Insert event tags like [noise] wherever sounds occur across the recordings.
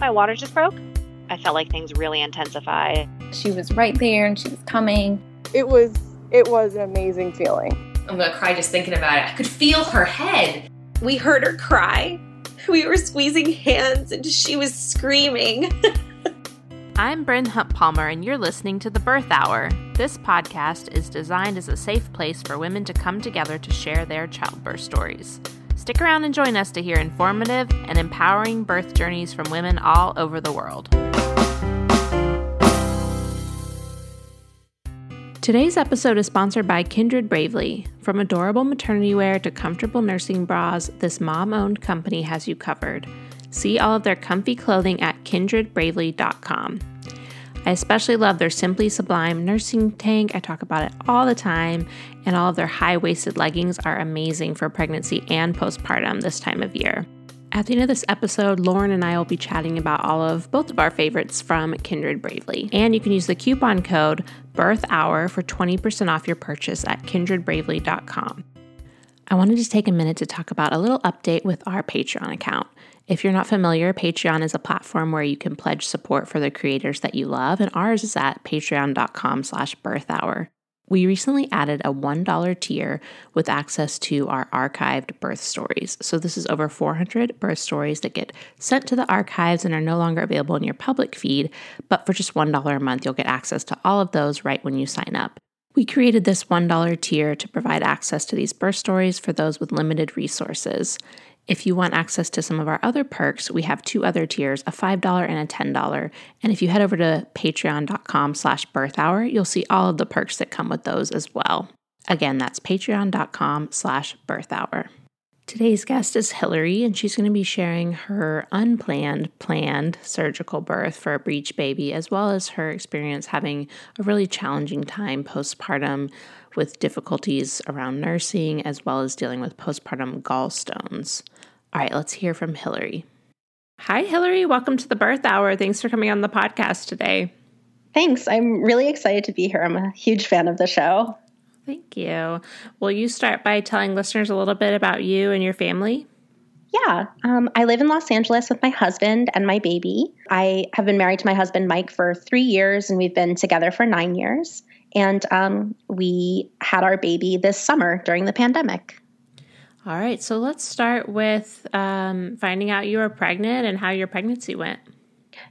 my water just broke. I felt like things really intensified. She was right there and she was coming. It was it was an amazing feeling. I'm gonna cry just thinking about it. I could feel her head. We heard her cry. We were squeezing hands and she was screaming. [laughs] I'm Bryn Huntpalmer, and you're listening to The Birth Hour. This podcast is designed as a safe place for women to come together to share their childbirth stories. Stick around and join us to hear informative and empowering birth journeys from women all over the world. Today's episode is sponsored by Kindred Bravely. From adorable maternity wear to comfortable nursing bras, this mom owned company has you covered. See all of their comfy clothing at kindredbravely.com. I especially love their Simply Sublime nursing tank. I talk about it all the time, and all of their high waisted leggings are amazing for pregnancy and postpartum this time of year. At the end of this episode, Lauren and I will be chatting about all of both of our favorites from Kindred Bravely. And you can use the coupon code BIRTHHOUR for 20% off your purchase at kindredbravely.com. I wanted to take a minute to talk about a little update with our Patreon account. If you're not familiar, Patreon is a platform where you can pledge support for the creators that you love, and ours is at patreon.com slash birthhour. We recently added a $1 tier with access to our archived birth stories. So, this is over 400 birth stories that get sent to the archives and are no longer available in your public feed. But for just $1 a month, you'll get access to all of those right when you sign up. We created this $1 tier to provide access to these birth stories for those with limited resources. If you want access to some of our other perks, we have two other tiers, a $5 and a $10. And if you head over to patreon.com slash birthhour, you'll see all of the perks that come with those as well. Again, that's patreon.com slash birthhour. Today's guest is Hillary, and she's going to be sharing her unplanned, planned surgical birth for a breech baby, as well as her experience having a really challenging time postpartum with difficulties around nursing, as well as dealing with postpartum gallstones. All right, let's hear from Hillary. Hi, Hillary. Welcome to the Birth Hour. Thanks for coming on the podcast today. Thanks. I'm really excited to be here. I'm a huge fan of the show. Thank you. Will you start by telling listeners a little bit about you and your family? Yeah, um, I live in Los Angeles with my husband and my baby. I have been married to my husband, Mike, for three years, and we've been together for nine years. And um, we had our baby this summer during the pandemic. All right, so let's start with um, finding out you were pregnant and how your pregnancy went.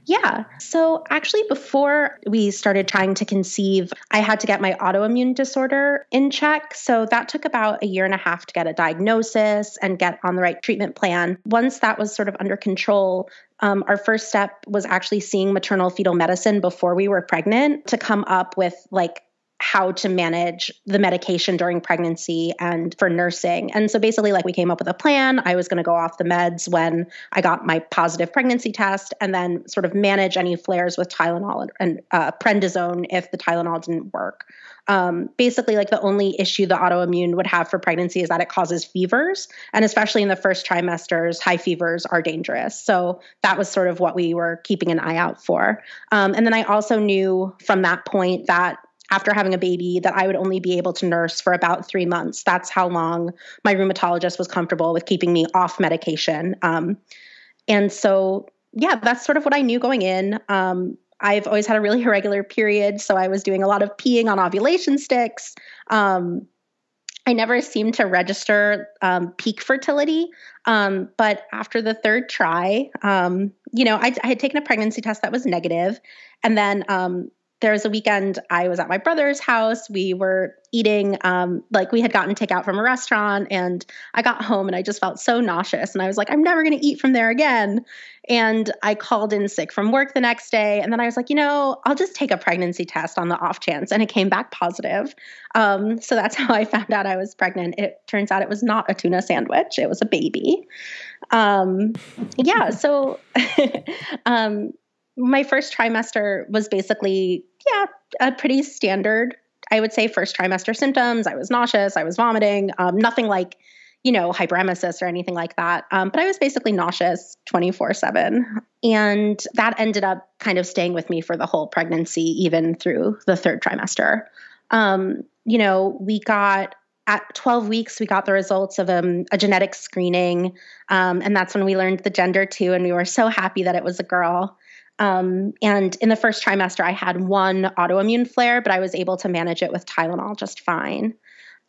Yeah. So actually, before we started trying to conceive, I had to get my autoimmune disorder in check. So that took about a year and a half to get a diagnosis and get on the right treatment plan. Once that was sort of under control, um, our first step was actually seeing maternal fetal medicine before we were pregnant to come up with like how to manage the medication during pregnancy and for nursing. And so basically, like we came up with a plan. I was going to go off the meds when I got my positive pregnancy test, and then sort of manage any flares with Tylenol and uh, prednisone if the Tylenol didn't work. Um, basically, like the only issue the autoimmune would have for pregnancy is that it causes fevers, and especially in the first trimesters, high fevers are dangerous. So that was sort of what we were keeping an eye out for. Um, and then I also knew from that point that after having a baby that I would only be able to nurse for about three months. That's how long my rheumatologist was comfortable with keeping me off medication. Um, and so, yeah, that's sort of what I knew going in. Um, I've always had a really [laughs] irregular period, so I was doing a lot of peeing on ovulation sticks. Um, I never seemed to register um, peak fertility, um, but after the third try, um, you know, I, I, had taken a pregnancy test that was negative, and then um, there was a weekend I was at my brother's house. We were eating, um, like we had gotten takeout from a restaurant, and I got home and I just felt so nauseous. And I was like, I'm never going to eat from there again. And I called in sick from work the next day. And then I was like, you know, I'll just take a pregnancy test on the off chance. And it came back positive. Um, so that's [laughs] how I found out I was pregnant. It turns out it was not a tuna sandwich, it was a baby. Um, yeah. So, [laughs] um, my first trimester was basically, yeah, a pretty standard, I would say, first trimester symptoms. I was nauseous, I was vomiting, um, nothing like, you know, hyperemesis or anything like that. Um, but I was basically nauseous 24 7. And that ended up kind of staying with me for the whole pregnancy, even through the third trimester. Um, you know, we got at 12 weeks, we got the results of um, a genetic screening. Um, and that's when we learned the gender too. And we were so happy that it was a girl. Um, and in the first trimester, I had one autoimmune flare, but I was able to manage it with Tylenol just fine.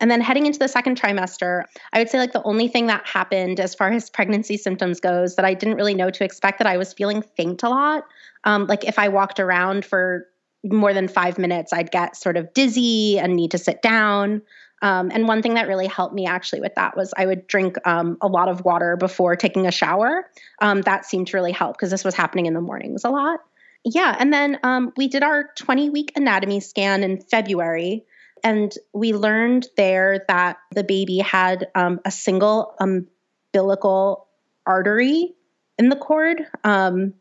And then heading into the second trimester, I would say like the only thing that happened as far as pregnancy symptoms goes that I didn't really know to expect that I was feeling faint a lot. Um, like if I walked around for more than five minutes, I'd get sort of dizzy and need to sit down. Um, and one thing that really helped me actually with that was I would drink um, a lot of water before taking a shower. Um, that seemed to really help because this was happening in the mornings a lot. Yeah. And then um, we did our 20 week anatomy scan in February. And we learned there that the baby had um, a single umbilical artery in the cord. Um,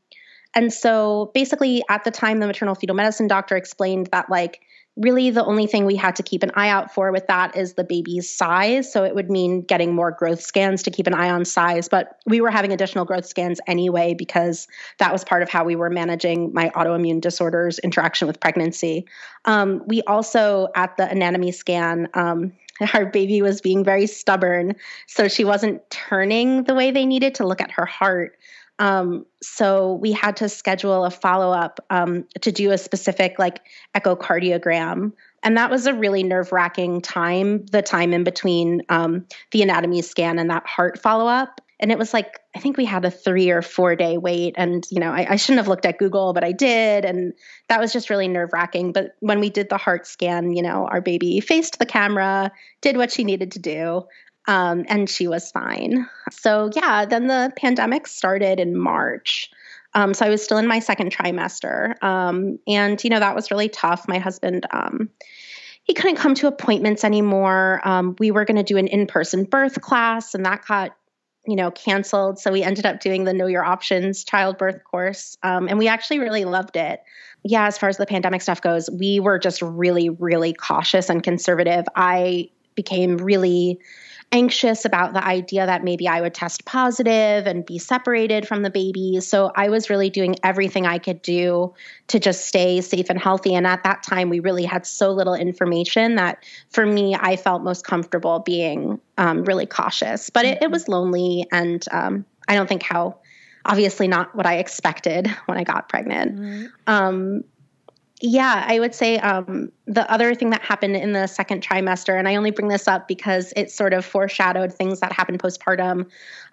and so basically, at the time, the maternal fetal medicine doctor explained that, like, really the only thing we had to keep an eye out for with that is the baby's size. So it would mean getting more growth scans to keep an eye on size. But we were having additional growth scans anyway because that was part of how we were managing my autoimmune disorders interaction with pregnancy. Um, we also, at the anatomy scan, um, [laughs] our baby was being very stubborn. So she wasn't turning the way they needed to look at her heart. Um, so we had to schedule a follow up um, to do a specific like echocardiogram. And that was a really nerve wracking time, the time in between um, the anatomy scan and that heart follow up. And it was like, I think we had a three or four day wait. And, you know, I, I shouldn't have looked at Google, but I did. And that was just really nerve wracking. But when we did the heart scan, you know, our baby faced the camera, did what she needed to do um, and she was fine. So, yeah, then the pandemic started in March. Um, so I was still in my second trimester. Um, and, you know, that was really tough. My husband, um, he couldn't come to appointments anymore. Um, we were going to do an in person birth class, and that got, you know, canceled. So we ended up doing the Know Your Options childbirth course. Um, and we actually really loved it. Yeah, as far as the pandemic stuff goes, we were just really, really cautious and conservative. I became really anxious about the idea that maybe I would test positive and be separated from the baby. So I was really doing everything I could do to just stay safe and healthy. And at that time, we really had so little information that for me, I felt most comfortable being um, really cautious. But it, it, was lonely. And um, I don't think how, obviously, not what I expected when I got pregnant. Mm-hmm. Um, yeah, I would say um, the other thing that happened in the second trimester, and I only bring this up because it sort of foreshadowed things that happened postpartum.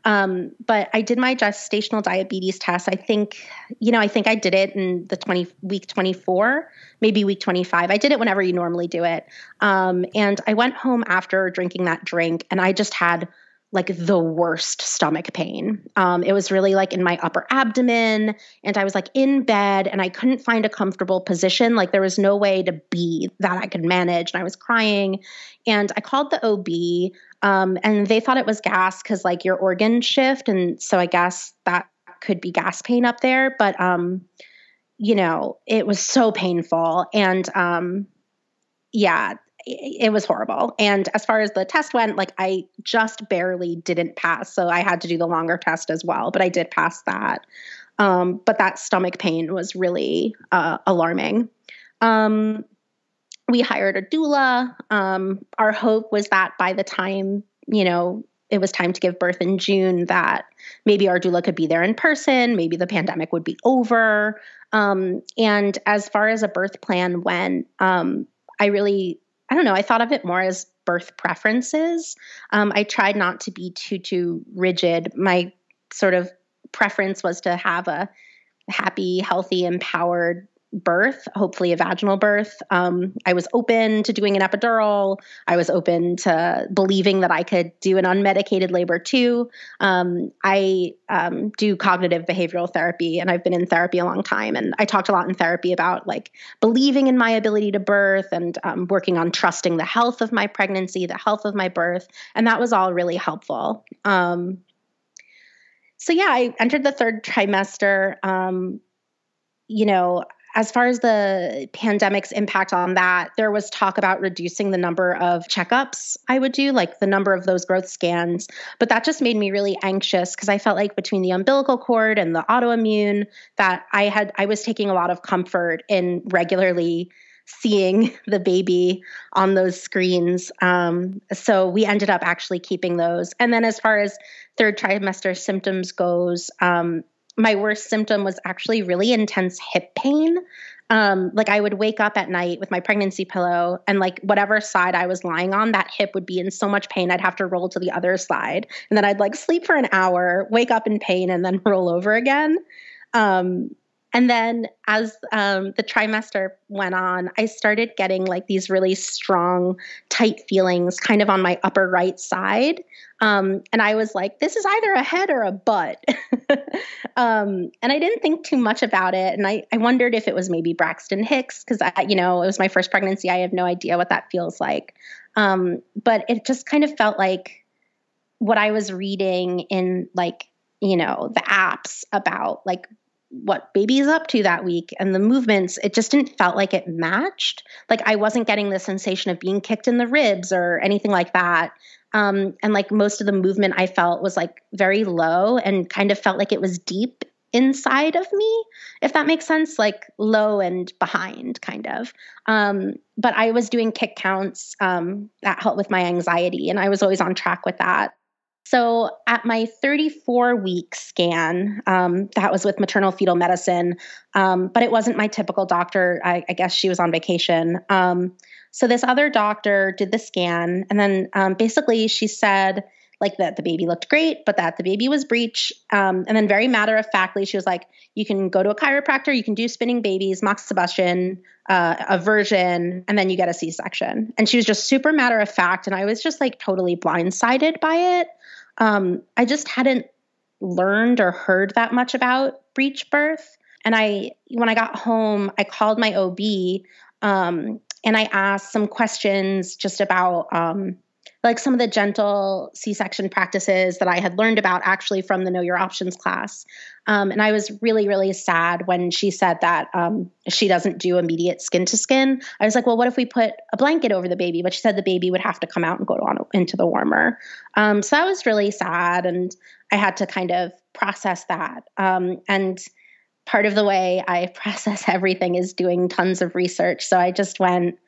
Um, but I did my gestational diabetes test. I think, you know, I think I did it in the 20 week 24, maybe week 25. I did it whenever you normally do it. Um, and I went home after drinking that drink, and I just had like the worst stomach pain. Um, it was really like in my upper abdomen, and I was like in bed and I couldn't find a comfortable position. Like there was no way to be that I could manage. And I was crying. And I called the OB, um, and they thought it was gas because like your organs shift. And so I guess that could be gas pain up there. But, um, you know, it was so painful. And, um, yeah, it was horrible. And as far as the test went, like I just barely didn't pass. So I had to do the longer test as well, but I did pass that. Um, but that stomach pain was really uh, alarming. Um, we hired a doula. Um, our hope was that by the time, you know, it was time to give birth in June, that maybe our doula could be there in person, maybe the pandemic would be over. Um, and as far as a birth plan went, um, I really I don't know, I thought of it more as birth preferences. Um, I tried not to be too, too rigid. My sort of preference was to have a happy, healthy, empowered birth, hopefully a vaginal birth. Um, I was open to doing an epidural. I was open to believing that I could do an unmedicated labor too. Um, I um, do cognitive behavioral therapy, and I've been in therapy a long time. And I talked a lot in therapy about like believing in my ability to birth and um, working on trusting the health of my pregnancy, the health of my birth, and that was all really helpful. Um, so yeah, I entered the third trimester. Um, you know, as far as the pandemic's impact on that, there was talk about reducing the number of checkups I would do, like the number of those growth scans. But that just made me really anxious because I felt like between the umbilical cord and the autoimmune, that I had I was taking a lot of comfort in regularly seeing [laughs] the baby on those screens. Um, so we ended up actually keeping those. And then as far as third trimester symptoms goes, um, my worst symptom was actually really intense hip pain. Um, like I would wake up at night with my pregnancy pillow, and like whatever side I was lying on, that hip would be in so much pain I'd have to roll to the other side, and then I'd like sleep for an hour, wake up in pain, and then [laughs] roll over again. Um, and then as um, the trimester went on, I started getting like these really strong, tight feelings kind of on my upper right side. Um, and I was like, this is either a head or a butt. [laughs] um, and I didn't think too much about it. And I, I wondered if it was maybe Braxton Hicks, because, you know, it was my first pregnancy. I have no idea what that feels like. Um, but it just kind of felt like what I was reading in like, you know, the apps about like what baby is up to that week and the movements it just didn't felt like it matched. Like i wasn't getting the sensation of being kicked in the ribs or anything like that. Um, and like most of the movement i felt was like very low and kind of felt like it was deep inside of me if that makes sense like low and behind kind of. Um, but i was doing kick counts um, that helped with my anxiety and i was always on track with that so at my 34 week scan, um, that was with maternal fetal medicine, um, but it wasn't my typical doctor. I, I guess she was on vacation. Um, so this other doctor did the scan, and then um, basically she said, like that the baby looked great, but that the baby was breech. Um, and then very matter of factly, she was like, you can go to a chiropractor, you can do spinning babies, moxibustion, uh, aversion, and then you get a C-section. And she was just super matter of fact. And I was just like totally blindsided by it. Um, I just hadn't learned or heard that much about breech birth. And I, when I got home, I called my OB um, and I asked some questions just about um, like some of the gentle C-section practices that I had learned about actually from the Know Your Options class. Um, and I was really, really sad when she said that um, she doesn't do immediate skin to skin. I was like, well, what if we put a blanket over the baby? But she said the baby would have to come out and go on into the warmer. Um, so that was really sad, and I had to kind of process that. Um, and part of the way I [laughs] process everything is doing tons of research. So I just went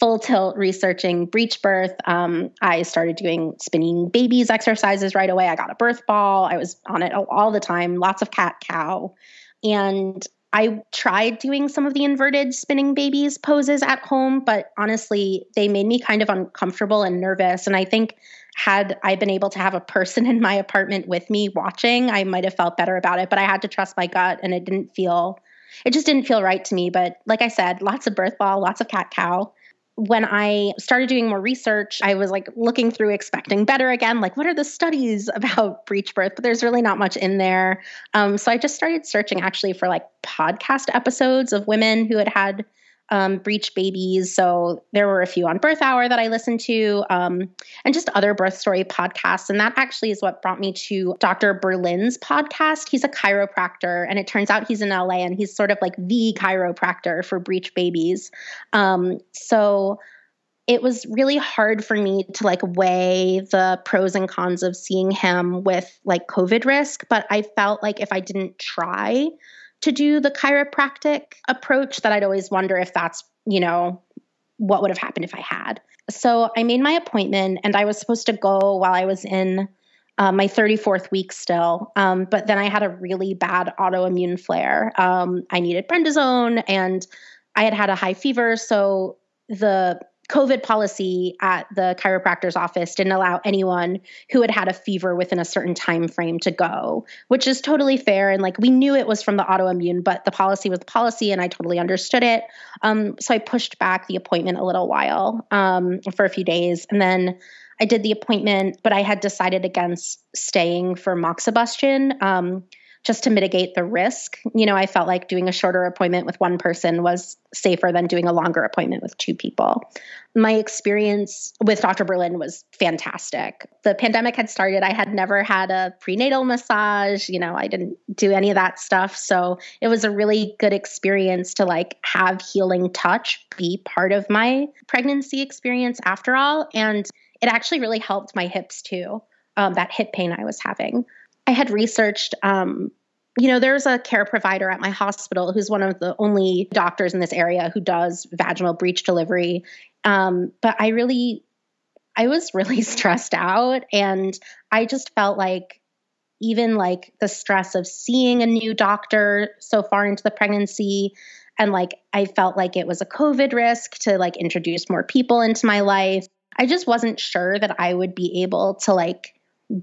full tilt researching breech birth. Um, I started doing spinning babies exercises right away. I got a birth ball. I was on it all the time, lots of cat cow. And I tried doing some of the inverted spinning babies poses at home, but honestly, they made me kind of uncomfortable and nervous. And I think had I been able to have a person [laughs] in my apartment with me watching, I might have felt better about it. But I had to trust my gut and it didn't feel, it just didn't feel right to me. But like I said, lots of birth ball, lots of cat cow when I started doing more research, I was like looking through expecting better again. Like, what are the studies [laughs] about breech birth? But there's really not much in there. Um, so I just started searching actually for like podcast episodes of women who had had um, breech babies. So there were a few on Birth Hour that I listened to, um, and just other birth story podcasts. And that actually is what brought me to Dr. Berlin's podcast. He's a chiropractor, and it turns out he's in LA, and he's sort of like the chiropractor for breech babies. Um, so it was really hard for me to like weigh the pros and cons of seeing him with like COVID risk, but I felt like if I didn't try, to do the chiropractic approach that I'd always wonder if that's, you know, what would have happened if I had. So I made my appointment and I was supposed to go while I was in uh, my 34th week still. Um, but then I had a really bad autoimmune flare. Um, I needed prednisone and I had had a high fever. So the COVID policy at the chiropractor's office didn't allow anyone who had had a fever within a certain time frame to go, which is totally fair. And like we knew it was from the autoimmune, but the policy was the policy, and I totally understood it. Um, so I pushed back the appointment a little while um, for a few days, and then I did the appointment, but I had decided against staying for moxibustion. Um, just to mitigate the risk. You know, I felt like doing a shorter appointment with one person was safer than doing a longer appointment with two people. My experience with Dr. Berlin was fantastic. The pandemic had started. I had never had a prenatal massage. You know, I didn't do any of that stuff. So it was a really good experience to like have healing touch be part of my pregnancy experience after all. And it actually really helped my hips too, um, that hip pain I was having. I had researched um, you know, there's a care provider at my hospital who's one of the only doctors in this area who does vaginal breech delivery. Um, but I really, I was really [laughs] stressed out. And I just felt like even like the stress of seeing a new doctor so far into the pregnancy, and like I felt like it was a COVID risk to like introduce more people into my life. I just wasn't sure that I would be able to like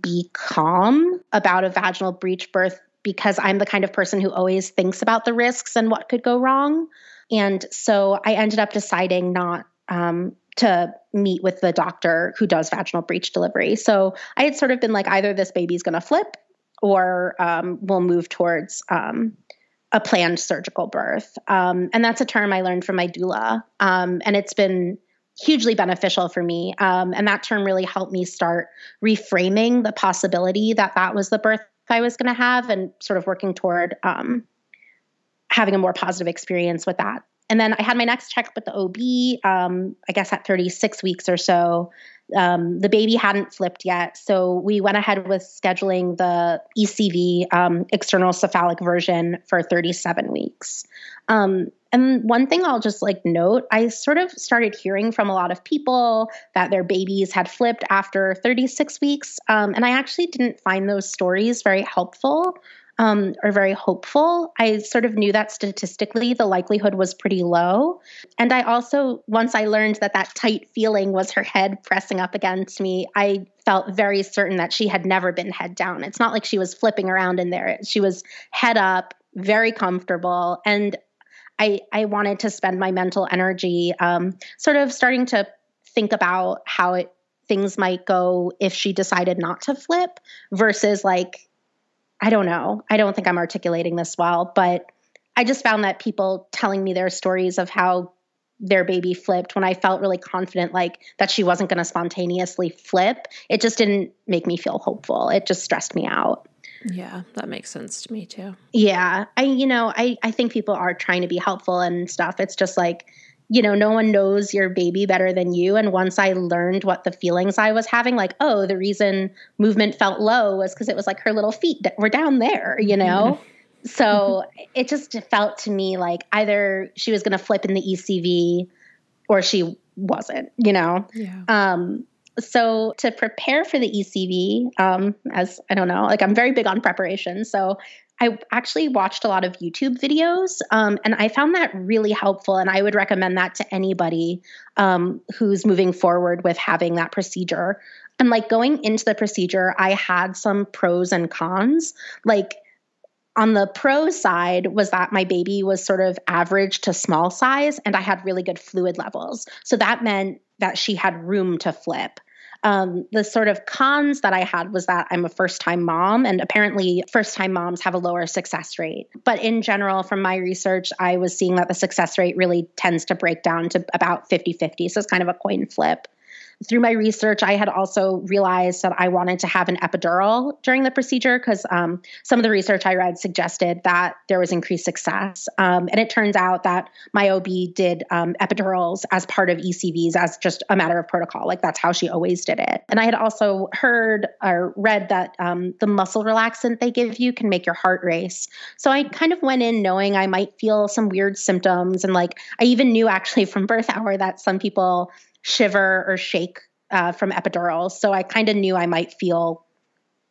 be calm about a vaginal breech birth because I'm the kind of person who always thinks about the risks and what could go wrong. And so I ended up deciding not um, to meet with the doctor who does vaginal breech delivery. So I had sort of been like, either this baby's going to flip or um, we'll move towards um, a planned surgical birth. Um, and that's a term I learned from my doula. Um, and it's been hugely beneficial for me. Um, and that term really helped me start reframing the possibility that that was the birth I was going to have and sort of working toward um, having a more positive experience with that. And then I had my next checkup with the OB, um, I guess at 36 weeks or so. Um, the baby hadn't flipped yet. So we went ahead with scheduling the ECV, um, external cephalic version, for 37 weeks. Um, and one thing I'll just like note, I sort of started hearing from a lot of people that their babies had flipped after 36 weeks. Um, and I actually didn't find those stories very helpful um, or very hopeful. I sort of knew that statistically the likelihood was pretty low. And I also, once I learned that that tight feeling was her head pressing up against me, I felt very certain that she had never been head down. It's not like she was flipping around in there, she was head up, very comfortable. And I, I wanted to spend my mental energy um, sort of starting to think about how it things might go if she decided not to flip versus like I don't know. I don't think I'm articulating this well, but I just found that people telling me their stories of how their baby flipped when I felt really confident, like that she wasn't going to spontaneously flip, it just didn't make me feel hopeful. It just stressed me out. Yeah, that makes sense to me too. Yeah. I, you know, I, I think people are trying to be helpful and stuff. It's just like, you know, no one knows your baby better than you. And once I learned what the feelings I was having, like, oh, the reason movement felt low was because it was like her little feet were down there, you know? [laughs] so it just felt to me like either she was going to flip in the ECV or she wasn't, you know? Yeah. Um, so to prepare for the ECV, um, as I don't know, like I'm very big on preparation. So I actually watched a lot of YouTube videos, um, and I found that really helpful. And I would recommend that to anybody um, who's moving forward with having that procedure. And like going into the procedure, I had some pros and cons. Like on the pro side was that my baby was sort of average to small size, and I had really good fluid levels. So that meant that she had room to flip. Um, the sort of cons that I had was that I'm a first time mom, and apparently, first time moms have a lower success rate. But in general, from my research, I was seeing that the success rate really tends to break down to about 50 50. So it's kind of a coin flip through my research, I had also realized that I wanted to have an epidural during the procedure because um, some of the research I read suggested that there was increased success. Um, and it turns out that my OB did um, epidurals as part of ECVs as just a matter of protocol. Like that's how she always did it. And I had also heard or read that um, the muscle relaxant they give you can make your heart race. So I kind of went in knowing I might feel some weird symptoms. And like I even knew actually from birth hour that some people shiver or shake uh, from epidurals. So I kind of knew I might feel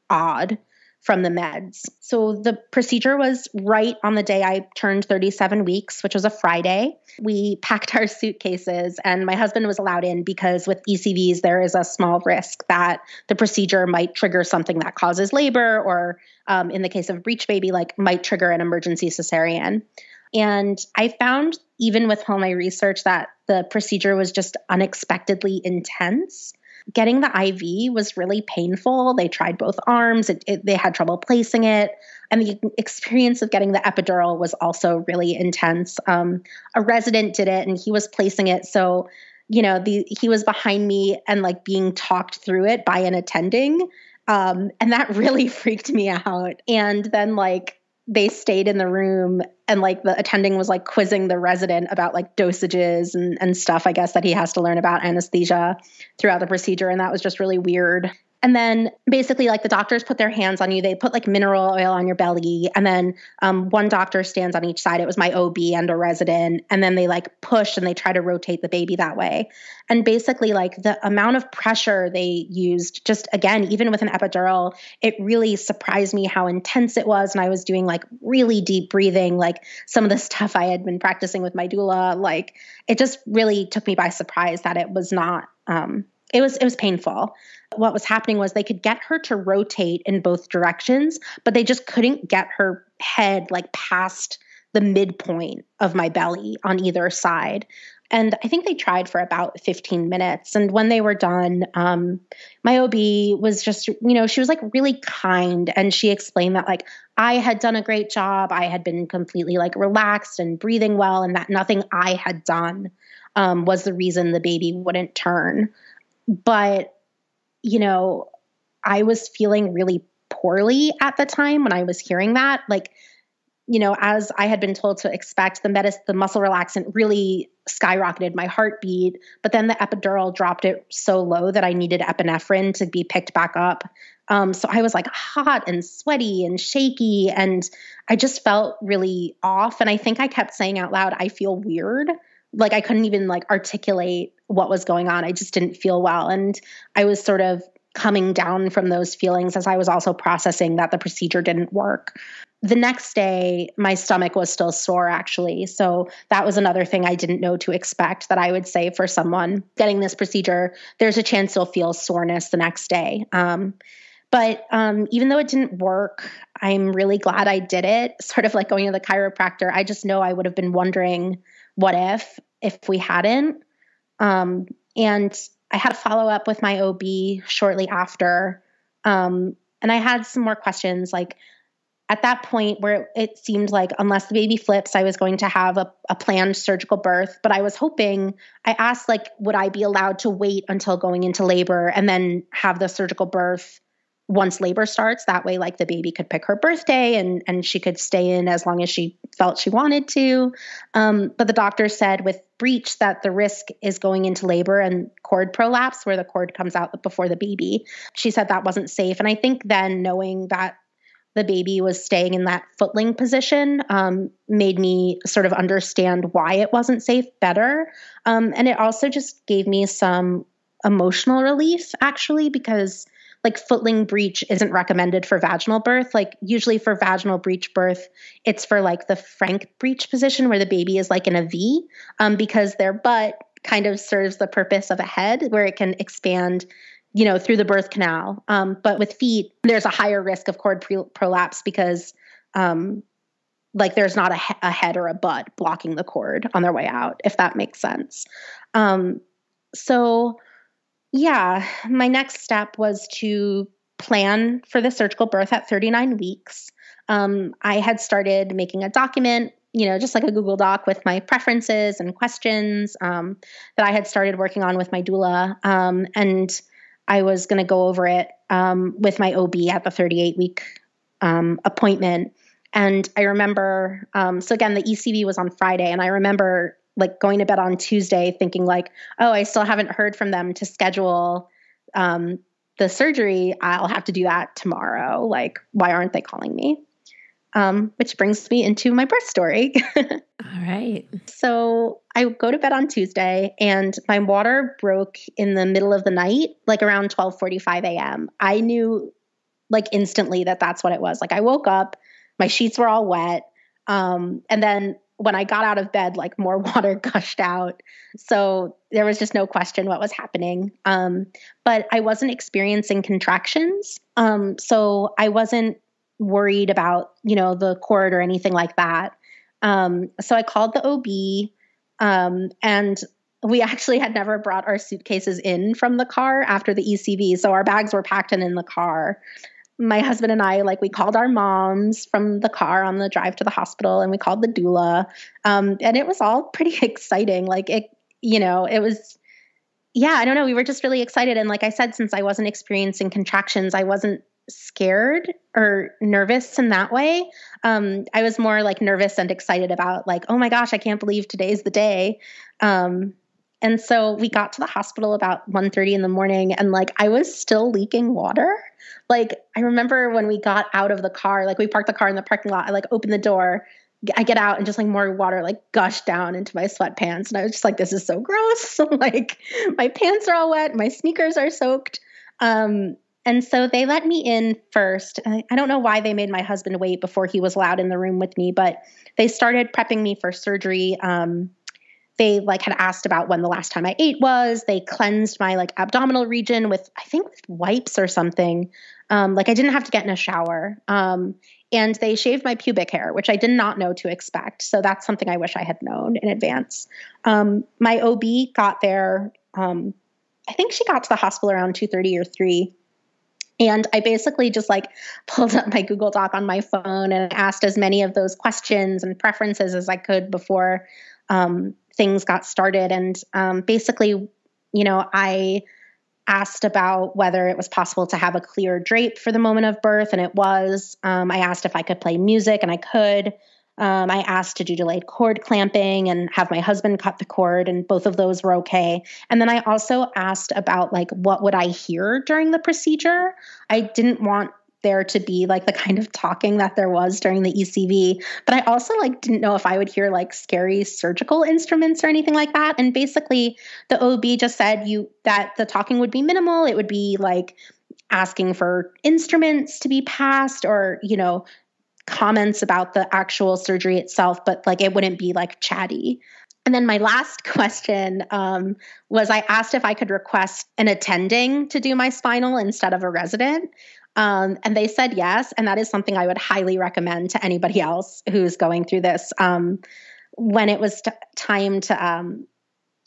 odd from the meds. So the procedure was right on the day I turned 37 weeks, which was a Friday. We packed our suitcases, and my husband was allowed in because with ECVs, there is a small risk that the procedure might trigger something that causes labor, or um, in the case of breech baby, like might trigger an emergency cesarean. And I found, even with all my research, that the procedure was just unexpectedly intense. Getting the IV was really painful. They tried both arms, it, it, they had trouble placing it. And the experience of getting the epidural was also really intense. Um, a resident did it and he was placing it. So, you know, the, he was behind me and like being talked through it by an attending. Um, and that [laughs] really freaked me out. And then, like, they stayed in the room and like the attending was like quizzing the resident about like dosages and, and stuff i guess that he has to learn about anesthesia throughout the procedure. And that was just really weird And then basically, like the doctors put their hands on you. They put like mineral oil on your belly. And then um, one doctor stands on each side. It was my OB and a resident. And then they like push and they try to rotate the baby that way. And basically, like the amount of pressure they used, just again, even with an epidural, it really surprised me how intense it was. And I was doing like really deep breathing, like some of the [laughs] stuff I had been practicing with my doula. Like it just really took me by surprise that it was not. Um, it was it was painful what was happening was they could get her to rotate in both directions, but they just couldn't get her head like past the midpoint of my belly on either side. And I think they tried for about 15 minutes. And when they were done, um, my OB was just, you know, she was like really kind. And she explained that, like, I had done a great job. I had been completely like relaxed and breathing well, and that nothing I had done um, was the reason the baby wouldn't turn. But you know, I was feeling really poorly at the time when I was hearing that. Like, you know, as I had been told to expect, the medicine, the muscle relaxant really skyrocketed my heartbeat. But then the epidural dropped it so low that I needed epinephrine to be picked back up. Um, so I was like hot and sweaty and shaky, and I just felt really off. And I think I kept saying out loud, "I feel weird." Like I couldn't even like articulate what was going on. I just didn't feel well. And I was sort of coming down from those feelings as I was also processing that the procedure didn't work. The next day, my stomach was still sore, actually. So that was another thing I didn't know to expect that I would say for someone getting this procedure, there's a chance you'll feel soreness the next day. Um, but um, even though it didn't work, I'm really glad I did it. [laughs] Sort of like going to the chiropractor, I just know I would have been wondering what if if we hadn't. Um, and I had a follow up with my OB shortly after. Um, and I had some more questions. Like at that point, where it seemed like unless the baby flips, I was going to have a, a planned surgical birth. But I was hoping, I asked, like, would I be allowed to wait until going into labor and then have the surgical birth once labor starts that way like the baby could pick her birthday and and she could stay in as long as she felt she wanted to um, but the doctor said with breech that the risk is going into labor and cord prolapse where the cord comes out before the baby. She said that wasn't safe. And i think then knowing that the baby was staying in that footling position um, made me sort of understand why it wasn't safe better. Um, and it also just gave me some emotional relief actually because like footling breech isn't recommended for vaginal birth. Like usually for vaginal breech birth, it's for like the frank breech position where the baby is like in a V, um, because their butt kind of serves the purpose of a head where it can expand you know through the birth canal um, but with feet there's a higher risk of cord pre- prolapse because um, like there's not a, he- a, head or a butt blocking the cord on their way out if that makes sense um, so yeah, my next step was to plan for the surgical birth at 39 weeks. Um, I had started making a document, you know, just like a Google Doc with my preferences and questions um, that I had started working on with my doula. Um, and I was going to go over it um, with my OB at the 38 week um, appointment. And I remember, um, so again, the ECV was on Friday, and I remember like going to bed on Tuesday thinking like, oh, I still haven't heard from them to schedule um, the surgery. I'll have to do that tomorrow. Like, why aren't they calling me? Um, which brings me into my birth story. [laughs] All right. So I go to bed on Tuesday and my water broke in the middle of the night, like around 12:45 a.m. I knew like instantly that that's what it was. Like I woke up, my sheets were all wet. Um, and then when I got out of bed, like more [laughs] water gushed out. So there was just no question what was happening. Um, but I wasn't experiencing contractions. Um, so I wasn't worried about, you know, the cord or anything like that. Um, so I called the OB um, and we actually had never brought our suitcases in from the car after the ECV. So our bags were packed and in the car my husband and I, like, we called our moms from the car on the drive to the hospital and we called the doula. Um, and it was all pretty [laughs] exciting. Like, it, you know, it was, yeah, I don't know. We were just really excited. And like I said, since I wasn't experiencing contractions, I wasn't scared or nervous in that way. Um, I was more like nervous and excited about, like, oh my gosh, I can't believe today's the day. Um, and so we got to the hospital about 1.30 in the morning and like i was still leaking water like i remember when we got out of the car like we parked the car in the parking lot i like opened the door I get out and just like more water like gushed down into my sweatpants. And I was just like, this is so gross. [laughs] like my pants are all wet, my sneakers are soaked. Um, and so they let me in first. I, don't know why they made my husband wait before he was allowed in the room with me, but they started prepping me for surgery. Um, they like had asked about when the last time I ate was. They cleansed my like abdominal region with I think with wipes or something. Um, like I didn't have to get in a shower. Um, and they shaved my pubic hair, which I did not know to expect. So that's something I wish I had known in advance. Um, my OB got there. Um, I think she got to the hospital around two thirty or three. And I basically just like [laughs] pulled up my Google Doc on my phone and asked as many of those questions and preferences as I could before um, things got started. And um, basically, you know, I asked about whether it was possible to have a clear drape for the moment of birth, and it was. Um, I asked if I could play music, and I could. Um, I asked to do delayed cord clamping and have my husband cut the cord, and both of those were okay. And then I also asked about like what would I hear during the procedure. I didn't want there to be like the kind of talking that there was during the ECV. But I also like didn't know if I would hear like scary surgical instruments or anything like that. And basically the OB just said you that the talking would be minimal. It would be like asking for instruments to be passed or, you know, comments about the actual surgery itself, but like it wouldn't be like chatty. And then my last [laughs] question um, was I asked if I could request an attending to do my spinal instead of a resident. Um, and they said yes. And that is something I would highly recommend to anybody else who's going through this. Um, when it was t- time to, um,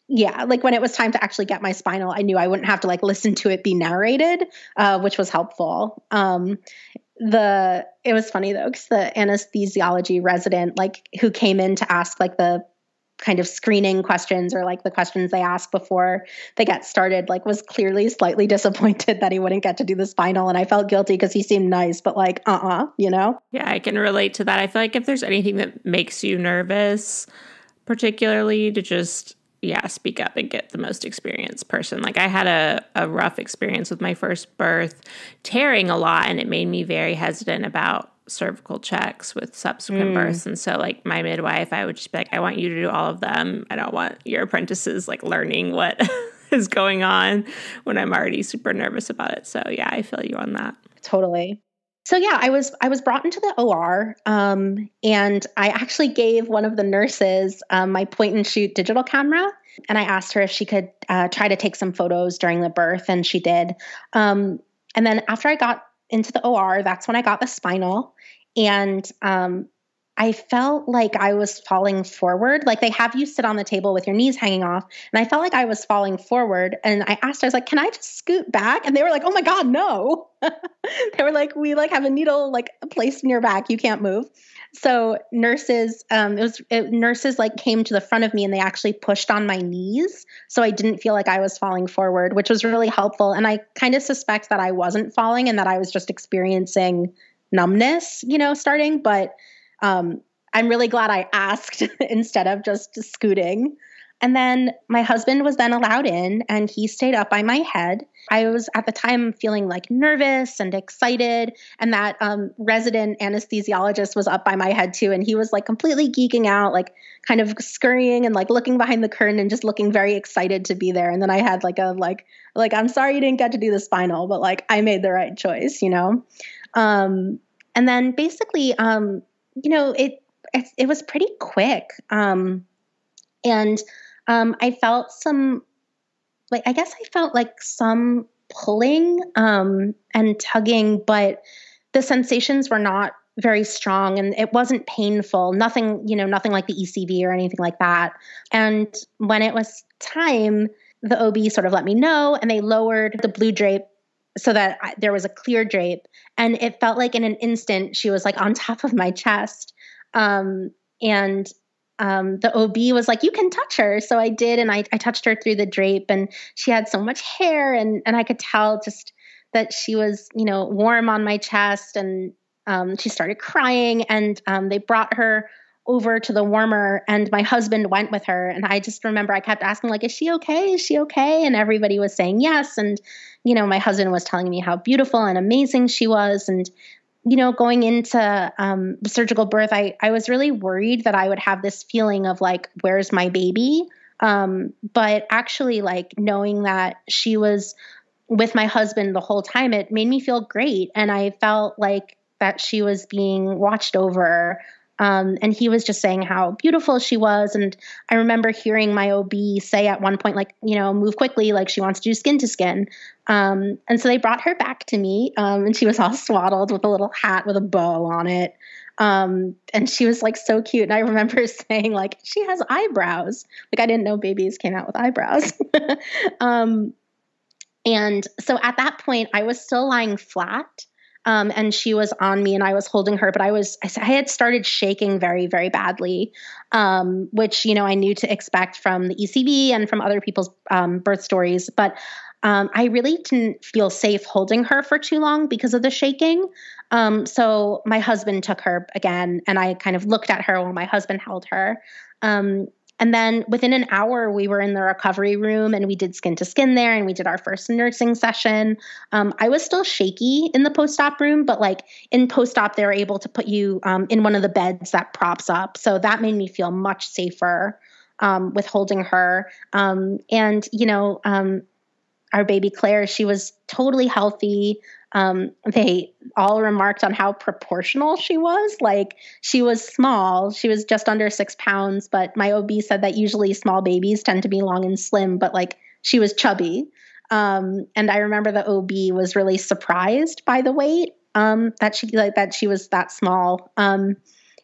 yeah, like when it was time to actually get my spinal, I knew I wouldn't have to like listen to it be narrated, uh, which was helpful. Um, the it was funny though because the anesthesiology resident like who came in to ask like the kind of screening questions or like the questions they ask before they get started like was clearly slightly [laughs] disappointed that he wouldn't get to do the spinal and i felt guilty because he seemed nice but like uh-uh you know? Yeah i can relate to that. I feel like if there's anything that makes you nervous particularly to just yeah speak up and get the most experienced person. Like i had a, a rough experience with my first birth tearing a lot and it made me very hesitant about cervical checks with subsequent mm. births. And so, like, my midwife, I would just be like, I want you to do all of them. I don't want your apprentices like learning what [laughs] is going on when I'm already super nervous about it. So, yeah, I feel you on that. Totally. So yeah, I was I was brought into the OR, um, and I actually gave one of the nurses um, my point and shoot digital camera, and I asked her if she could uh, try to take some photos during the birth, and she did. Um, and then after I got into the OR. That's when I got the spinal. And um, I felt like I was falling forward. Like they have you sit on the table with your knees hanging off. And I felt like I was falling forward. And I asked, I was like, can I just scoot back? And they were like, oh my God, no. [laughs] they were like, we like have a needle like placed in your back. You can't move so nurses um, it was it, nurses like came to the front of me and they actually pushed on my knees so i didn't feel like i was falling forward which was really helpful and i kind of suspect that i wasn't falling and that i was just experiencing numbness you know starting but um, i'm really glad i asked [laughs] instead of just scooting and then my husband was then allowed in and he stayed up by my head. I was at the time feeling like nervous and excited. And that um, resident anesthesiologist was up by my head too. And he was like completely geeking out, like kind of scurrying and like looking behind the curtain and just looking very excited to be there. And then I had like a, like, like, I'm sorry you didn't get to do the spinal, but like I made the right choice, you know? Um, and then basically, um, you know, it, it, it was pretty quick. Um, and um, I felt some, like, I guess I felt like some pulling um, and tugging, but the sensations were not very strong and it wasn't painful. Nothing, you know, nothing like the ECV or anything like that. And when it was time, the OB sort of let me know and they lowered the blue drape so that I, there was a clear drape. And it felt like in an instant she was like on top of my chest. Um, and um, the OB was like, "You can touch her." So I did, and I, I touched her through the drape, and she had so much hair, and and I could tell just that she was, you know, warm on my chest, and um, she started crying, and um, they brought her over to the warmer and my husband went with her and i just remember i kept asking like is she okay? Is she okay? And everybody was saying yes and you know my husband was telling me how beautiful and amazing she was and you know going into um, surgical birth I, I was really worried that i would have this feeling of like where's my baby? Um, but actually like knowing that she was with my husband the whole time it made me feel great and i felt like that she was being watched over um, and he was just saying how beautiful she was. And I remember hearing my OB say at one point, like, you know, move quickly, like she wants to do skin to skin. Um, and so they brought her back to me, um, and she was all [laughs] swaddled with a little hat with a bow on it. Um, and she was like so cute. And I remember [laughs] saying, like, she has eyebrows. Like, I didn't know babies came out with eyebrows. [laughs] Um, and so at that point, I was still lying flat. Um, and she was on me and I was holding her, but I was, I had started shaking very, very badly, um, which, you know, I knew to expect from the ECV and from other people's um, birth stories. But um, I really didn't feel safe holding her for too long because of the shaking. Um, so my husband took her again and I kind of looked at her while my husband held her. Um, and then within an hour, we were in the recovery room and we did skin to skin there and we did our first nursing session. Um, I was still shaky in the post op room, but like in post op, they were able to put you um, in one of the beds that props up. So that made me feel much safer um, with holding her. Um, and, you know, um, our baby Claire, she was totally healthy. Um, they all remarked on how proportional she was. Like she was small, she was just under six pounds, but my OB said that usually small babies tend to be long and slim, but like she was chubby. Um, and I remember the OB was really surprised by the weight um, that she like that she was that small. Um,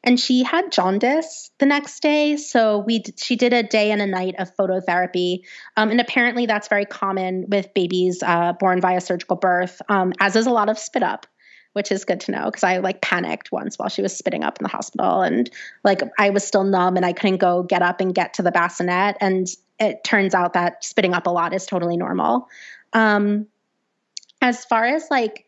and she had jaundice the next day so we she did a day and a night of phototherapy. Um, and apparently that's very common with babies uh, born via surgical birth um, as is a lot of spit up which is good to know because i like panicked once while she was spitting up in the hospital. And like i was still numb and i couldn't go get up and get to the bassinet. And it turns out that spitting up a lot is totally normal. Um, as far as like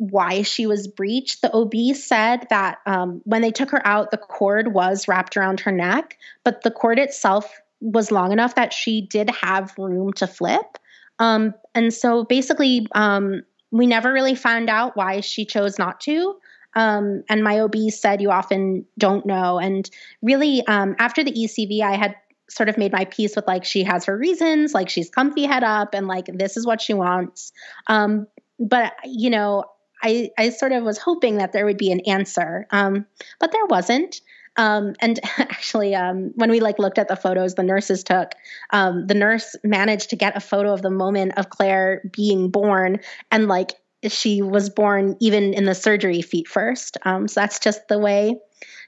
why she was breached. The OB said that um, when they took her out, the cord was wrapped around her neck, but the cord itself was long enough that she did have room to flip. Um, and so basically, um, we never really found out why she chose not to. Um, and my OB said, You often don't know. And really, um, after the ECV, I had sort of made my peace with like she has her reasons, like she's comfy head up, and like this is what she wants. Um, but you know, I, I sort of was hoping that there would be an answer, um, but there wasn't. Um, and [laughs] actually, um, when we like looked at the photos the nurses took, um, the nurse managed to get a photo of the moment of Claire being born, and like she was born even in the surgery feet first. Um, so that's just the way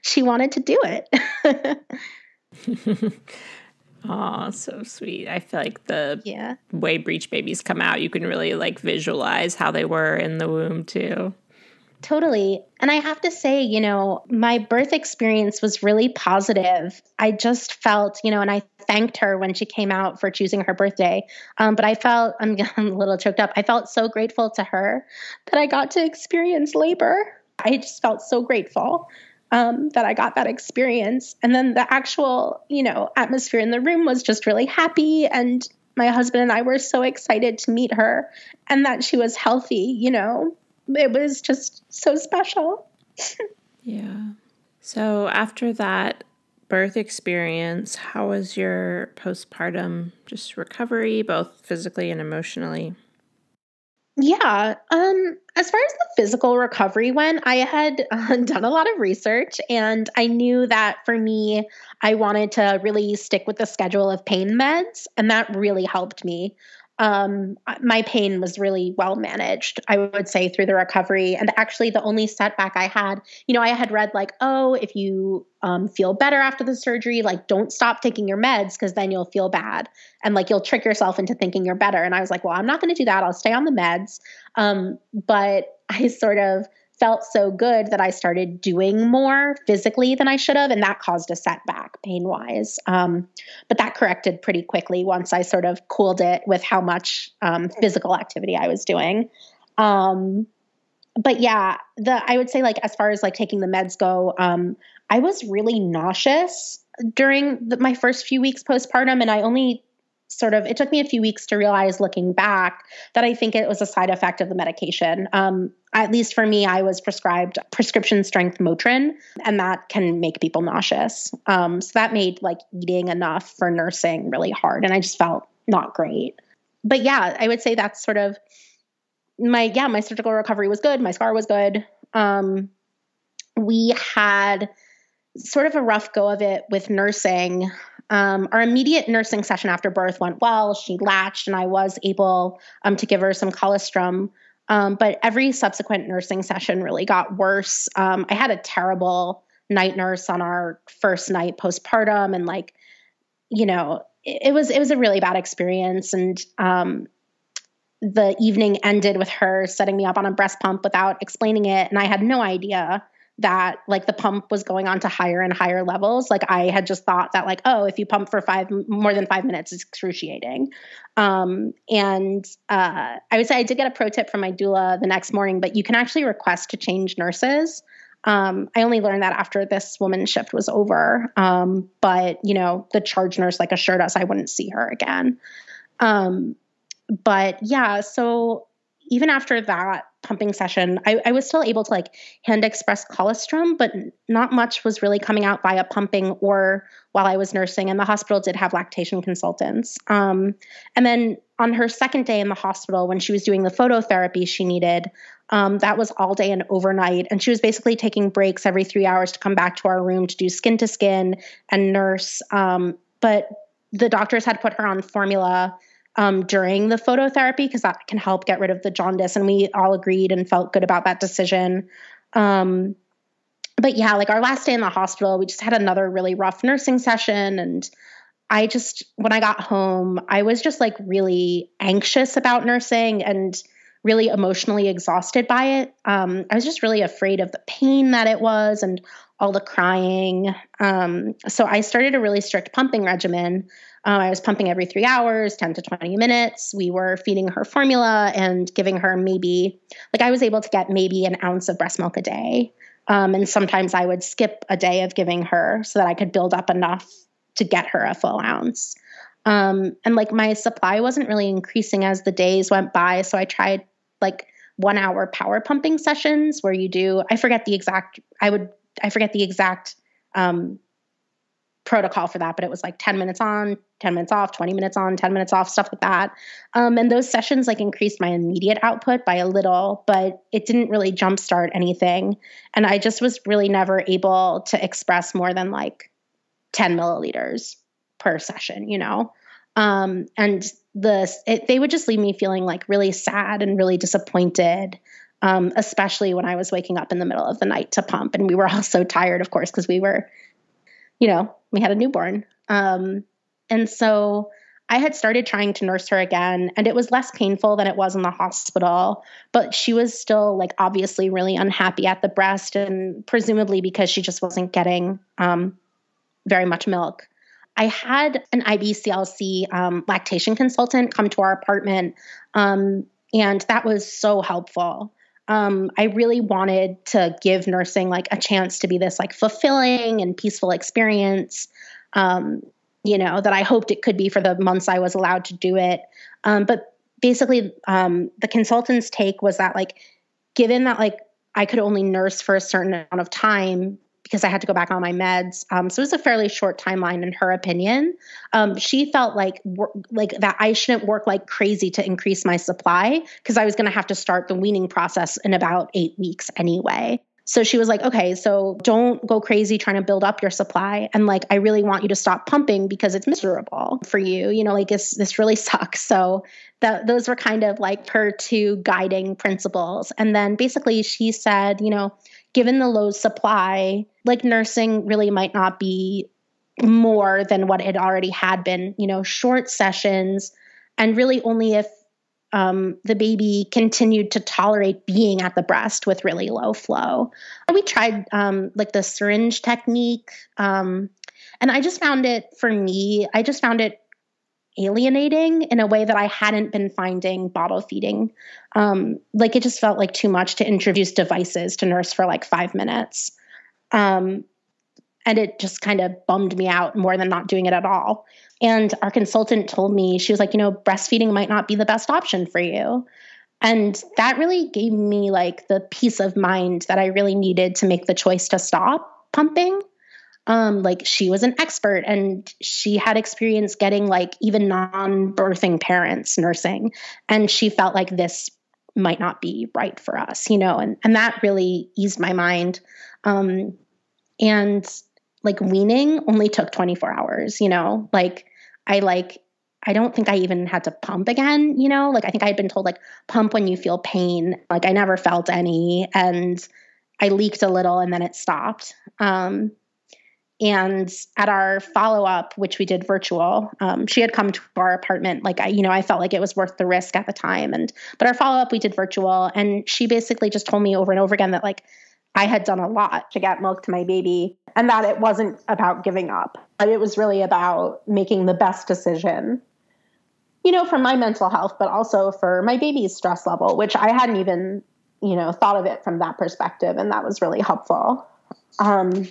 she wanted to do it. [laughs] [laughs] Oh, so sweet. I feel like the yeah. way breech babies come out, you can really like visualize how they were in the womb too. Totally. And I have to say, you know, my birth experience was really positive. I just felt, you know, and I thanked her when she came out for choosing her birthday. Um, but I felt, [laughs] I'm, I'm a little choked up. I felt so grateful to her that I got to experience labor. I just felt so grateful um, that I got that experience. And then the actual, you know, atmosphere in the room was just really happy. And my husband and I were so excited to meet her and that she was healthy, you know, it was just so special. [laughs] yeah. So after that birth experience, how was your postpartum just recovery, both physically and emotionally? Yeah. Um, as far as the physical recovery went, I had [laughs] uh, done a lot of research and I knew that for me, I wanted to really stick with the schedule of pain meds, and that really helped me um, my pain was really well managed, I would say, through the recovery. And actually, the only setback I had, you know, I had read like, oh, if you um, feel better after the surgery, like, don't stop taking your meds because then you'll feel bad. And like, you'll trick yourself into thinking you're better. And I was like, well, I'm not going to do that. I'll stay on the meds. Um, but I sort of, felt so good that I started doing more physically than I should have, and that caused a setback pain wise. Um, but that corrected pretty quickly once I sort of cooled it with how much um, physical activity I was doing. Um, but yeah, the I would say like as far as like taking the meds go, um, I was really nauseous during the, my first few weeks postpartum, and I only sort of it took me a few weeks to realize looking back that I think it was a side effect of the medication. Um, at least for me, I was prescribed prescription strength Motrin, and that can make people nauseous. Um, so that made like eating enough for nursing really hard, and I just felt not great. But yeah, I would say that's sort of my yeah my surgical recovery was good. My scar was good. Um, we had sort of a rough go of it with nursing. Um, our immediate nursing session after birth went well. She latched, and I was able um, to give her some colostrum. Um, but every subsequent nursing session really got worse. Um, I had a terrible night nurse on our first night postpartum, and like, you know, it, it was it was a really bad experience. And um, the evening ended with her setting me up on a breast pump without explaining it, and I had no idea that like the pump was going on to higher and higher levels like i had just thought that like oh if you pump for five more than five minutes it's excruciating. Um, and uh, i would say i did get a pro tip from my doula the next morning but you can actually request to change nurses. Um, i only learned that after this woman's shift was over. Um, but you know the charge nurse like assured us i wouldn't see her again. Um, but yeah so even after that pumping session, I, I, was still able to like hand express colostrum, but not much was really coming out via pumping or while I was nursing. And the hospital did have lactation consultants. Um, and then on her second day in the hospital, when she was doing the phototherapy she needed, um, that was all day and overnight. And she was basically taking breaks every three hours to come back to our room to do skin to skin and nurse. Um, but the doctors had put her on formula um, during the phototherapy because that can help get rid of the jaundice. And we all agreed and felt good about that decision. Um, but yeah, like our last day in the hospital, we just had another really rough nursing session. And I just, when I got home, I was just like really anxious about nursing and really emotionally exhausted by it. Um, I was just really afraid of the pain that it was and all the crying. Um, so I started a really strict pumping regimen. Um, I was pumping every three hours, 10 to 20 minutes. We were feeding her formula and giving her maybe, like, I was able to get maybe an ounce of breast milk a day. Um, and sometimes I would skip a day of giving her so that I could build up enough to get her a full ounce. Um, and like my supply wasn't really increasing as the days went by. So I tried like one hour power pumping sessions where you do, I forget the exact, I would, I forget the exact um, protocol for that, but it was like 10 minutes on, 10 minutes off, 20 minutes on, 10 minutes off, stuff like that. Um, and those sessions like increased my immediate output by a little, but it didn't really jumpstart anything. And I just was really never able to express more than like 10 milliliters per session, you know? Um, and the, it, they would just leave me feeling like really sad and really disappointed. Um, especially when I was waking up in the middle of the night to pump. And we were all so tired, of course, because we were you know, we had a newborn. Um, and so I had started trying to nurse her again, and it was less painful than it was in the hospital. But she was still, like, obviously really unhappy at the breast, and presumably because she just wasn't getting um, very much milk. I had an IBCLC um, lactation consultant come to our apartment, um, and that was so helpful um, I really wanted to give nursing like a chance to be this like fulfilling and peaceful experience. Um, you know, that I hoped it could be for the months I was allowed to do it. Um, but basically, um, the consultant's take was that like, given that like I could only nurse for a certain amount of time, because I had to go back on my meds. Um, so it was a fairly short timeline in her opinion. Um, she felt like like that I shouldn't work like crazy to increase my supply because I was going to have to start the weaning process in about eight weeks anyway. So she was like, okay, so don't go crazy trying to build up your supply. And like, I really want you to stop pumping because it's miserable for you. You know, like this, this really [laughs] sucks. So that those were kind of like her two guiding principles. And then basically she said, you know, given the low supply, like nursing really might not be more than what it already had been, you know, short sessions, and really only if um, the baby continued to tolerate being at the breast with really low flow. And we tried um, like the syringe technique. Um, and I just found it for me, I just found it alienating in a way that I hadn't been finding bottle feeding. Um, like it just felt like too much to introduce devices to nurse for like five minutes. Um, and it just kind of bummed me out more than not doing it at all. And our consultant told me, she was like, you know, breastfeeding might not be the best option for you. And that really gave me like the peace of mind that I really needed to make the choice to stop pumping. Um, like she was an expert and she had experience getting like even non-birthing parents nursing. And she felt like this might not be right for us, you know, and, and that really eased my mind. Um, and like weaning only took 24 hours, you know, like I like I don't think I even had to pump again, you know? Like I think I had been told like pump when you feel pain. Like I never felt any and I leaked a little and then it stopped. Um and at our follow up, which we did virtual, um, she had come to our apartment. Like I, you know, I felt like it was worth the risk at the time. And but our follow up, we did virtual, and she basically just told me over and over again that like I had done a lot to get milk to my baby and that it wasn't about giving up, but it was really about making the best decision, you know, for my mental health, but also for my baby's stress level, which I hadn't even, you know, thought of it from that perspective. And that was really helpful. Um,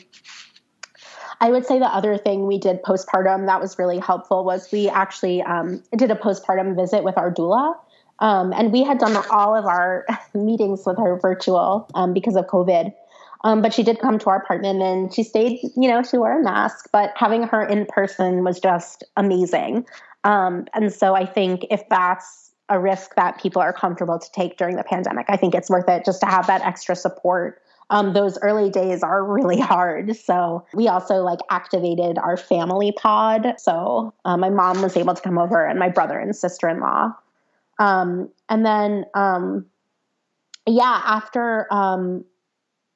I would say the other thing we did postpartum that was really helpful was we actually um, did a postpartum visit with our doula. Um, and we had done all of our [laughs] meetings with her virtual um, because of COVID. Um, but she did come to our apartment and she stayed, you know, she wore a mask, but having her in person was just amazing. Um, and so I think if that's a risk that people are comfortable to take during the pandemic, I think it's worth it just to have that extra support. Um, those early days are really hard. So we also like activated our family pod. So uh, my mom was able to come over and my brother and sister in law. Um, and then, um, yeah, after um,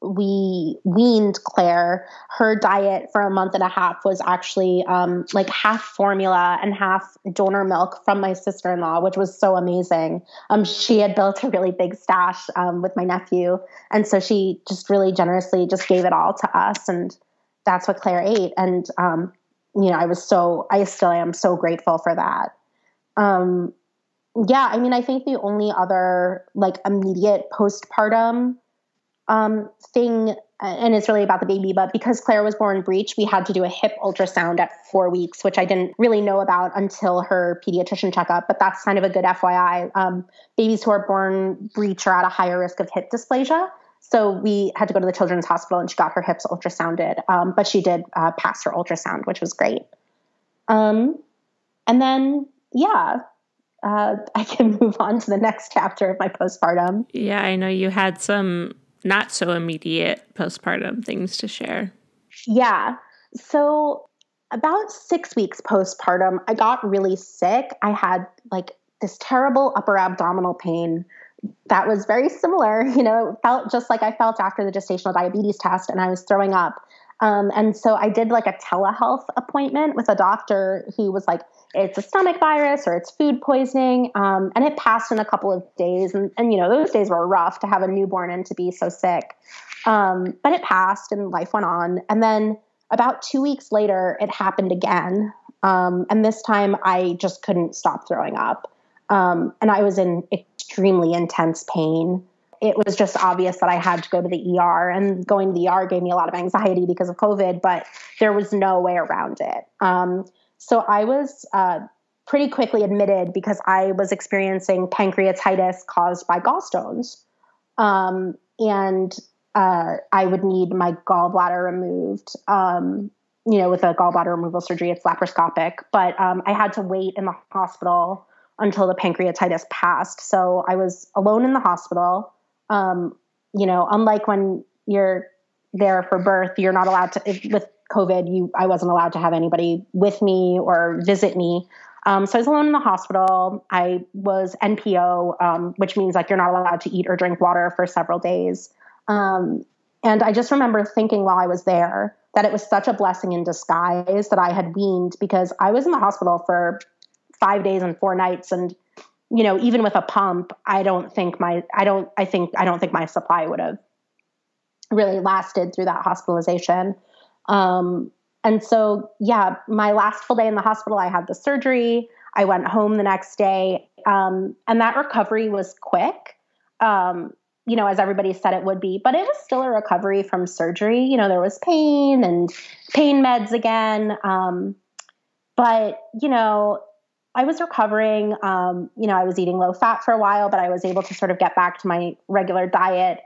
we weaned Claire, her diet for a month and a half was actually um, like half formula and half donor milk from my sister in law, which was so amazing. Um, she had built a really big stash um, with my nephew. And so she just really generously just gave it all to us. And that's what Claire ate. And, um, you know, I was so, I still am so grateful for that. Um, yeah, I mean, I think the only other like immediate postpartum um, thing, and it's really about the baby, but because Claire was born breech, we had to do a hip ultrasound at four weeks, which I didn't really know about until her pediatrician checkup. But that's kind of a good FYI. Um, babies who are born breech are at a higher risk of hip dysplasia. So we had to go to the children's hospital and she got her hips ultrasounded. Um, but she did uh, pass her ultrasound, which was great. Um, and then, yeah, uh, [laughs] I can move on to the next chapter of my postpartum. Yeah, I know you had some not so immediate postpartum things to share. Yeah. So, about six weeks postpartum, I got really sick. I had like this terrible upper abdominal pain that was very similar. [laughs] You know, it felt just like I felt after the gestational diabetes test, and I was throwing up. Um, and so I did like a telehealth appointment with a doctor who was like, it's a stomach virus or it's food poisoning. Um, and it passed in a couple of days. And, and, you know, those days were rough to have a newborn and to be so sick. Um, but it passed and life went on. And then about two weeks later, it happened again. Um, and this time I just couldn't stop throwing up. Um, and I was in extremely intense pain it was just obvious that I had to go to the ER, and going to the ER gave me a lot of anxiety because of COVID, but there was no way around it. So I was uh, pretty quickly admitted because I was experiencing pancreatitis caused by gallstones. Um, and uh, I would need my gallbladder removed. Um, you know, with a gallbladder removal surgery, it's laparoscopic, but um, I had to wait in the hospital until the pancreatitis passed. So I was alone in the hospital. Um, you know, unlike when you're there for birth, you're not allowed to, if, with COVID, you I wasn't allowed to have anybody with me or visit me. Um, so I was alone in the hospital. I was NPO, um, which means like you're not allowed to eat or drink water for several days. Um, and I just remember thinking while I was there that it was such a blessing in disguise that I had weaned because I was in the hospital for five days and four nights. And, you know, even with a pump, I don't think my, I don't, I think, I don't think my supply would have really lasted through that hospitalization. Um, and so, yeah, my last full day in the hospital, I had the surgery. I went home the next day. Um, and that recovery was quick. Um, you know, as everybody said it would be, but it was still a recovery from surgery. You know, there was pain and pain meds again. Um, but, you know, I was recovering. Um, you know, I was eating low fat for a while, but I was able to sort of get back to my regular diet.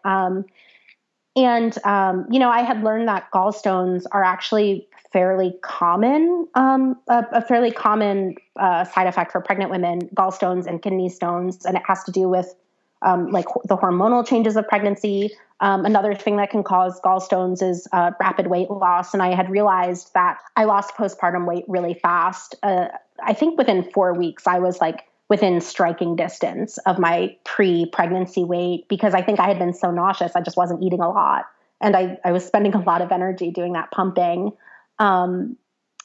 And, um, you know, I had learned that gallstones are actually fairly common, um, a, a, fairly common uh, side effect for pregnant women, gallstones and kidney stones. And it has to do with um, like the hormonal changes of pregnancy. Um, another thing that can cause gallstones is uh, rapid weight loss. And I had realized that I lost postpartum weight really fast. Uh, I think within four weeks, I was like within striking distance of my pre pregnancy weight because I think I had been so nauseous, I just wasn't eating a lot. And I, I was spending [laughs] a lot of energy doing that pumping. Um,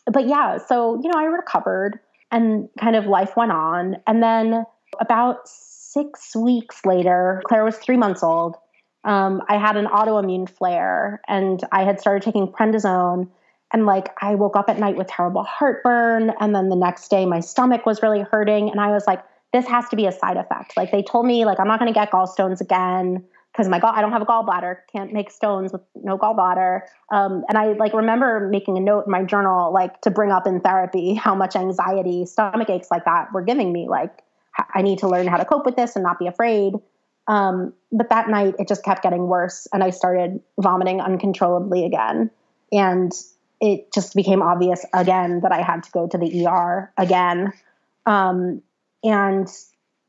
but yeah, so, you know, I recovered and kind of life went on. And then about six weeks later, Claire was three months old. Um, I had an autoimmune flare and I had started taking prednisone. And like I woke up at night with terrible heartburn. And then the next day, my stomach was really hurting. And I was like, this has to be a side effect. Like they told me, like, I'm not going to get gallstones again because my gall, I don't have a gallbladder, can't make stones with no gallbladder. Um, and I like remember making a note in my journal, like to bring up in therapy how much anxiety stomach aches like that were giving me. Like I need to learn how to cope with this and not be afraid. Um, but that night, it just kept getting worse, and I started vomiting uncontrollably again. And it just became obvious again that I had to go to the ER again. Um, and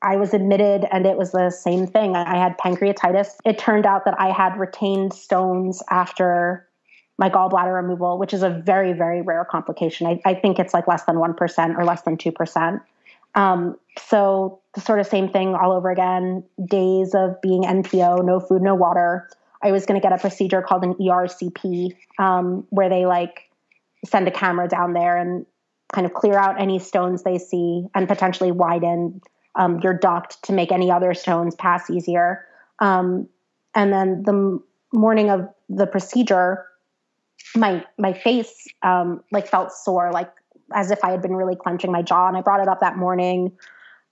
I was admitted, and it was the same thing. I had pancreatitis. It turned out that I had retained stones after my gallbladder removal, which is a very, very rare complication. I, I think it's like less than 1% or less than 2%. Um, so the sort of same thing all over again. Days of being NPO, no food, no water. I was going to get a procedure called an ERCP, um, where they like send a camera down there and kind of clear out any stones they see and potentially widen um, your duct to make any other stones pass easier. Um, and then the morning of the procedure, my my face um, like felt sore, like as if I had been really clenching my jaw. And I brought it up that morning.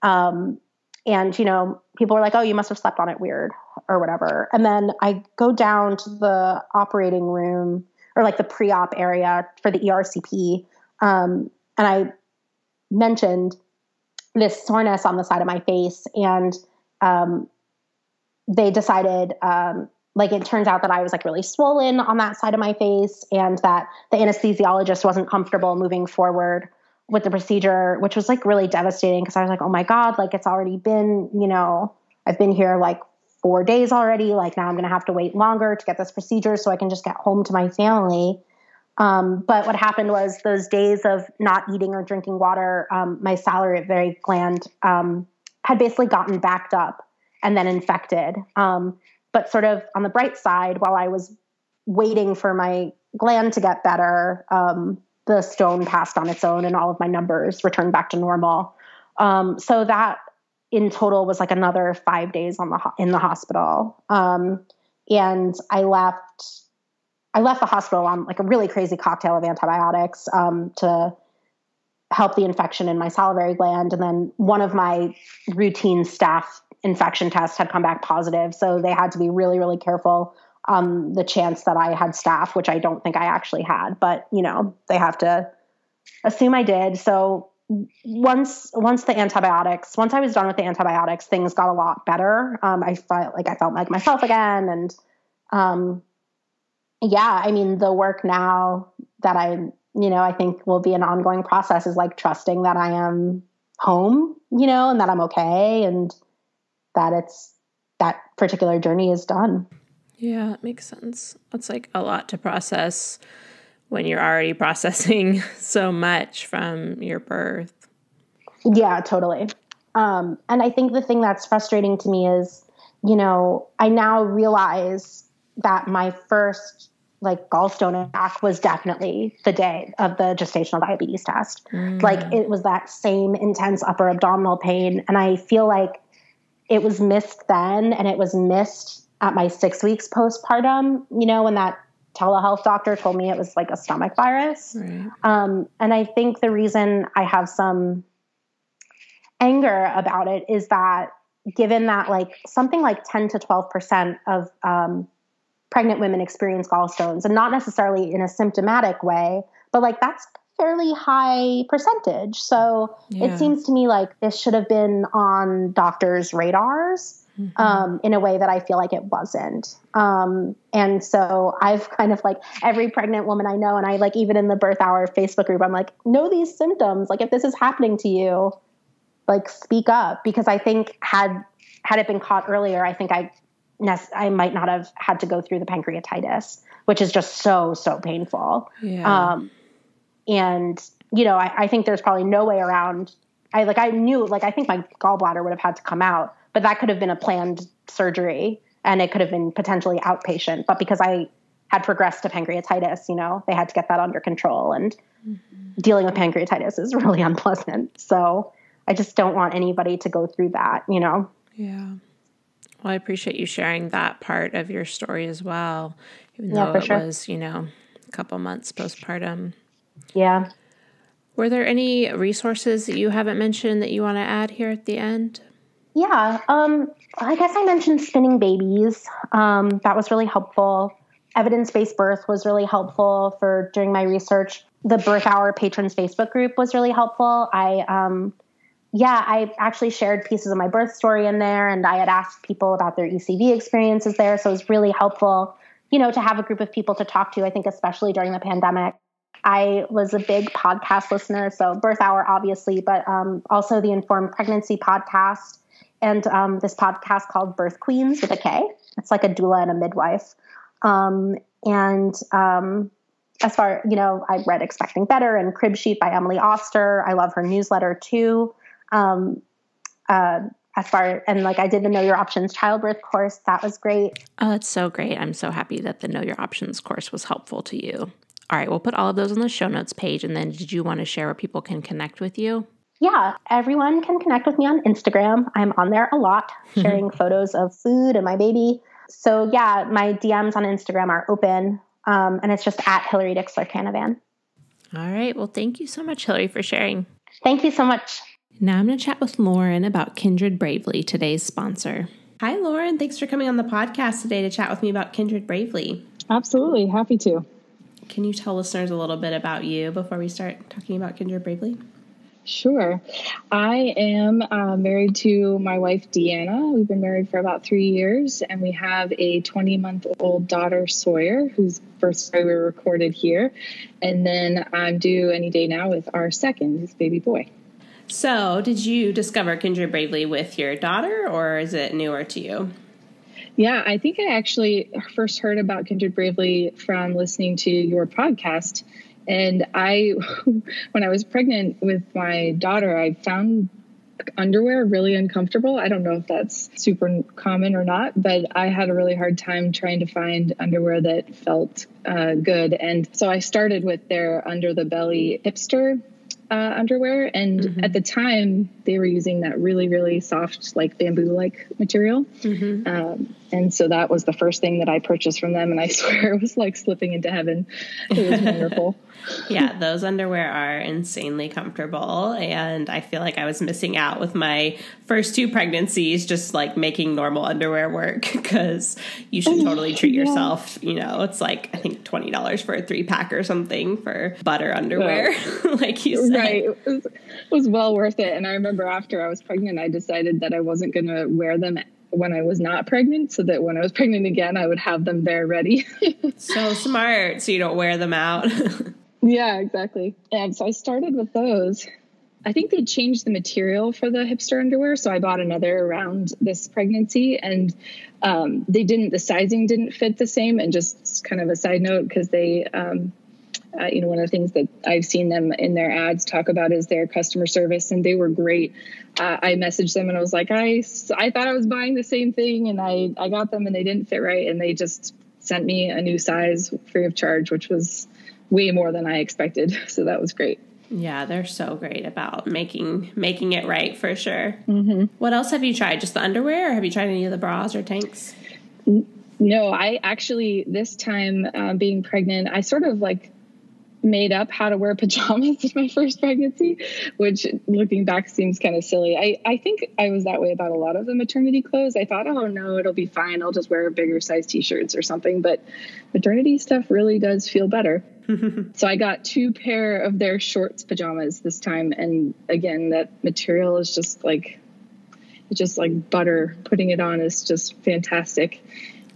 Um, and, you know, people were like, oh, you must have slept on it weird or whatever. And then I go down to the operating room or like the pre op area for the ERCP. Um, and I mentioned this soreness on the side of my face. And um, they decided um, like it turns out that I was like really swollen on that side of my face and that the anesthesiologist wasn't comfortable moving forward with the procedure, which was like really devastating because I was like, oh my God, like it's already been, you know, I've been here like four days already. Like now I'm going to have to wait longer to get this procedure so I can just get home to my family. Um, but what happened was those days of not eating or drinking water, um, my salivary gland um, had basically gotten backed up and then infected. Um, but sort of on the bright side, while I was waiting for my gland to get better, um, the stone passed on its own and all of my numbers returned back to normal. Um, so that in total was like another five days on the ho- in the hospital. Um, and I left. I left the hospital on like a really crazy cocktail of antibiotics um, to help the infection in my salivary gland. And then one of my routine staph infection tests had come back positive. So they had to be really, really careful on the chance that I had staph, which I don't think I actually had, but you know, they have to assume I did. So once once the antibiotics, once I was done with the antibiotics, things got a lot better. Um, I felt like I felt like myself again, and um, yeah, I mean, the work now that I, you know, I think will be an ongoing process is like trusting that I am home, you know, and that I'm okay, and that it's that particular journey is done. Yeah, it makes sense. It's like a lot to process when you're already processing [laughs] so much from your birth. Yeah, totally. Um, and I think the thing that's frustrating to me is, you know, I now realize that my first like gallstone attack was definitely the day of the gestational diabetes test. Mm. Like it was that same intense upper abdominal pain. And I feel like it was missed then and it was missed at my six weeks postpartum, you know, when that telehealth doctor told me it was like a stomach virus. Right. Um, and I think the reason I have some anger about it is that given that like something like 10 to 12% of um, pregnant women experience gallstones and not necessarily in a symptomatic way, but like that's fairly high percentage. So Yeah. it seems to me like this should have been on doctors' radars Mm-hmm. um, in a way that I feel like it wasn't. Um, and so I've kind of like every pregnant woman I know, and I like even in the birth hour Facebook group, I'm like, know these symptoms. Like if this is happening to you, like speak up because I think had had it been caught earlier, I think I I might not have had to go through the pancreatitis, which is just so so painful. Yeah. Um, and you know, I, I think there's probably no way around. I like I knew like I think my gallbladder would have had to come out, but that could have been a planned surgery and it could have been potentially outpatient. But because I had progressed to pancreatitis, you know, they had to get that under control. And mm-hmm. dealing with pancreatitis is [laughs] really unpleasant. So I just don't want anybody to go through that, you know. Yeah. Well, I appreciate you sharing that part of your story as well, even though it sure. was, you know, a couple months postpartum. Yeah. Were there any resources that you haven't mentioned that you want to add here at the end? Yeah. Um, I guess I mentioned spinning babies. Um, that was really helpful. Evidence based birth was really helpful for doing my research. The Birth Hour Patrons Facebook group was really helpful. I, um, yeah, I actually shared pieces of my birth story in there, and I had asked people about their ECV experiences there. So it was really helpful, you know, to have a group of people to talk to. I think, especially during the pandemic. I was a big podcast listener, so Birth Hour, obviously, but um, also the Informed Pregnancy podcast and um, this podcast called Birth Kweens with a K. It's like a doula and a midwife. Um, and um, as far, you know, I read Expecting Better and Crib Sheet by Emily Oster. I love her newsletter too. Um, uh, as far and like I did the Know Your Options childbirth course, that was great. Oh, that's so great. I'm so happy that the Know Your Options course was helpful to you. All right, we'll put all of those on the show notes page. And then did you want to share where people can connect with you? Yeah, everyone can connect with me on Instagram. I'm on there a lot, [laughs] sharing photos of food and my baby. So yeah, my DMs on Instagram are open, um, and it's just at Hillary Dixler Canavan. All right. Well, thank you so much, Hillary, for sharing. Thank you so much. Now I'm going to chat with Lauren about Kindred Bravely, today's sponsor. Hi, Lauren. Thanks for coming on the podcast today to chat with me about Kindred Bravely. Absolutely, happy to. Can you tell listeners a little bit about you before we start talking about Kindred Bravely? Sure. I am uh, married to my wife, Deanna. We've been married for about three years, and we have a 20 month old daughter, Sawyer, whose birth story we recorded here. And then I'm due any day now with our second, his baby boy. So, did you discover Kindred Bravely with your daughter, or is it newer to you? Yeah, I think I actually first heard about Kindred Bravely from listening to your podcast. And I, [laughs] when I was pregnant with my daughter, I found underwear really uncomfortable. I don't know if that's super common or not, but I had a really hard time trying to find underwear that felt uh, good. And so I started with their under the belly hipster uh, underwear. And at the time, they were using that really, really soft, like bamboo like material. Um, and so that was the first thing that I purchased from them. And I [laughs] swear it was like slipping into heaven. It was wonderful. [laughs] yeah, those underwear are insanely comfortable. And I feel like I was missing out with my first two pregnancies, just like making normal underwear work [laughs] because you should totally treat yourself. You know, it's like, I think $20 for a three pack or something for butter underwear, [laughs] like you said. right. It was, it was well worth it. And I remember after I was pregnant, I decided that I wasn't going to wear them when I was not pregnant so that when I was pregnant again, I would have them there ready. [laughs] So smart. So you don't wear them out. Yeah, exactly. And so I started with those. I think they changed the material for the hipster underwear, so I bought another around this pregnancy, and um, they didn't. The sizing didn't fit the same. And just kind of a side note, because they, um, uh, you know, one of the things that I've seen them in their ads talk about is their customer service, and they were great. Uh, I messaged them and I was like, I, I thought I was buying the same thing, and I, I got them, and they didn't fit right, and they just sent me a new size free of charge, which was way more than I expected. [laughs] So that was great. Yeah, they're so great about making making it right for sure. Mm-hmm. What else have you tried? Just the underwear, or have you tried any of the bras or tanks? No, I actually, this time uh, being pregnant, I sort of like made up how to wear [laughs] pajamas in my first pregnancy, which looking back seems kind of silly. I, I think I was that way about a lot of the maternity clothes. I thought, oh no, it'll be fine. I'll just wear bigger size t shirts or something. But maternity stuff really does feel better. [laughs] so I got two pair of their shorts pajamas this time. And again, that material is just like, it's just like butter. Putting it on is just fantastic.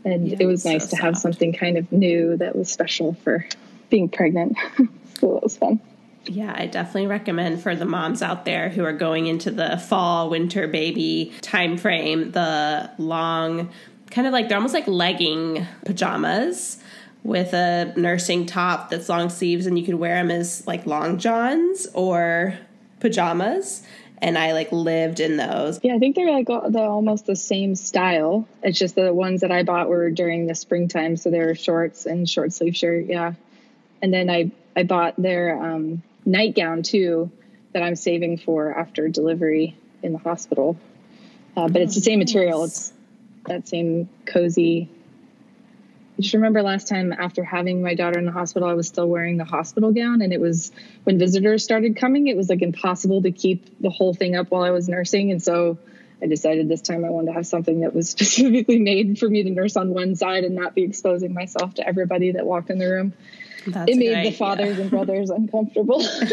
And Yeah, it was so nice to have soft. something kind of new that was special for being pregnant. [laughs] so it was fun. Yeah, I definitely recommend for the moms out there who are going into the fall, winter baby time frame, the long, kind of like they're almost like legging pajamas with a nursing top that's long sleeves, and you could wear them as like long johns or pajamas. And I like lived in those. Yeah, I think they're like the almost the same style. It's just the ones that I bought were during the springtime, so they were shorts and short sleeve shirt. Yeah, and then I I bought their um, nightgown too that I'm saving for after delivery in the hospital. Uh, but it's the same material. It's that same cozy. I just remember last time after having my daughter in the hospital, I was still wearing the hospital gown, and it was when visitors started coming, it was like impossible to keep the whole thing up while I was nursing, and so I decided this time I wanted to have something that was [laughs] specifically made for me to nurse on one side and not be exposing myself to everybody that walked in the room. That's it made the idea. fathers and brothers uncomfortable. [laughs]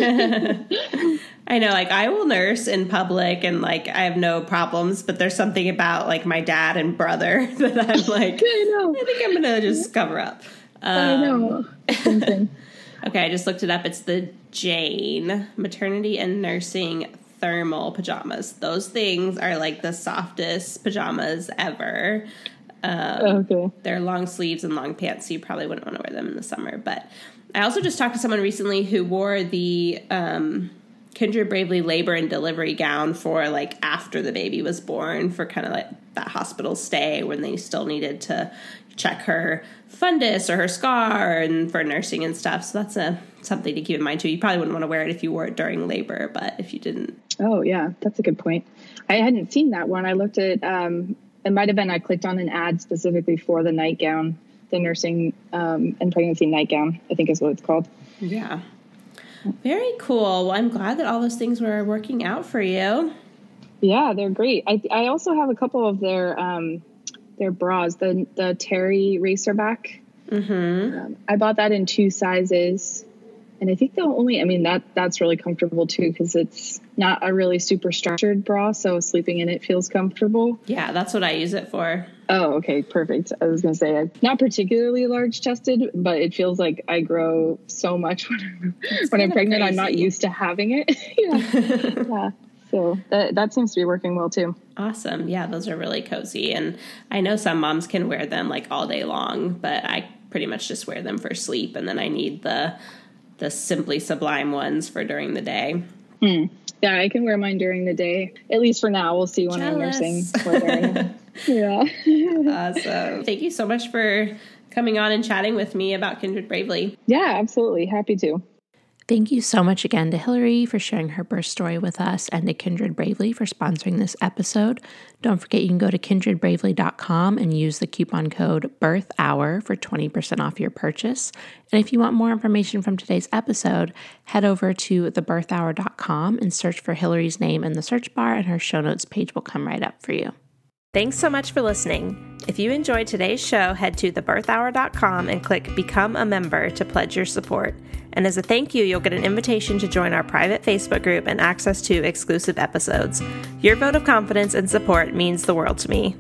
I know, like I will nurse in public and like I have no problems, but there's something about like my dad and brother [laughs] that I'm like, [laughs] I know. I think I'm gonna just cover up. I Um, know. Okay, I just looked it up. It's the Jane Maternity and Nursing Thermal Pajamas. Those things are like the softest pajamas ever. Um, okay. they're long sleeves and long pants, so you probably wouldn't want to wear them in the summer. But I also just talked to someone recently who wore the um, Kindred Bravely labor and delivery gown for like after the baby was born for kind of like that hospital stay when they still needed to check her fundus or her scar and for nursing and stuff. So that's a something to keep in mind too. You probably wouldn't want to wear it if you wore it during labor, but if you didn't, Oh yeah, that's a good point. I hadn't seen that one. I looked at um, it might have been I clicked on an ad specifically for the nightgown, the nursing um, and pregnancy nightgown. I think is what it's called. yeah. Very cool. Well, I'm glad that all those things were working out for you. Yeah, they're great. I I also have a couple of their um, their bras, the the Terry Racerback. Mm-hmm. Um, I bought that in two sizes, and I think the only I mean that that's really comfortable too because it's not a really super structured bra, so sleeping in it feels comfortable. Yeah, that's what I use it for. Oh, okay, perfect. I was gonna say I'm not particularly large chested, but it feels like I grow so much [laughs] when I'm when I'm pregnant. I'm not used to having it. [laughs] yeah, [laughs] yeah. So that that seems to be working well too. Awesome. Yeah, those are really cozy. And I know some moms can wear them like all day long, but I pretty much just wear them for sleep and then I need the the simply sublime ones for during the day. Hmm. Yeah, I can wear mine during the day. At least for now. We'll see when I'm Jealous. nursing. whether- [laughs] yeah. [laughs] Awesome. Thank you so much for coming on and chatting with me about Kindred Bravely. Yeah, absolutely. Happy to. Thank you so much again to Hillary for sharing her birth story with us and to Kindred Bravely for sponsoring this episode. Don't forget you can go to kindredbravely.com and use the coupon code BIRTHHOUR for 20% off your purchase. And if you want more information from today's episode, head over to thebirthhour.com and search for Hillary's name in the search bar, and her show notes page will come right up for you. Thanks so much for listening. If you enjoyed today's show, head to thebirthhour.com and click Become a Member to pledge your support. And as a thank you, you'll get an invitation to join our private Facebook group and access to exclusive episodes. Your vote of confidence and support means the world to me.